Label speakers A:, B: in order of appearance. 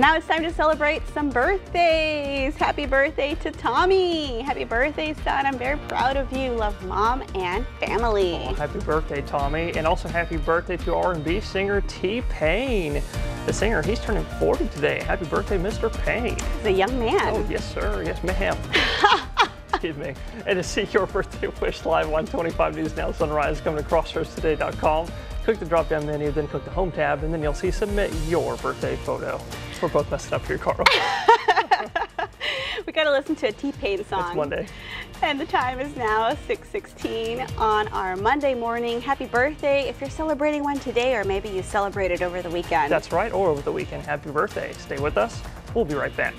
A: And now it's time to celebrate some birthdays. Happy birthday to Tommy. Happy birthday, son. I'm very proud of you. Love mom and family.
B: Oh, happy birthday, Tommy. And also happy birthday to R&B singer T-Pain. The singer, he's turning 40 today. Happy birthday, Mr. Pain.
A: He's a young man.
B: Oh, yes, sir. Yes, ma'am. Excuse me. And to see your birthday wish live on 25 News Now Sunrise, come to crossroadstoday.com. Click the drop down menu, then click the home tab, and then you'll see submit your birthday photo. We're both messing up here, Carl.
A: we got to listen to a T-Pain song.
B: It's Monday.
A: And the time is now 6.16 on our Monday morning. Happy birthday if you're celebrating one today or maybe you celebrated over the weekend.
B: That's right, or over the weekend. Happy birthday. Stay with us. We'll be right back.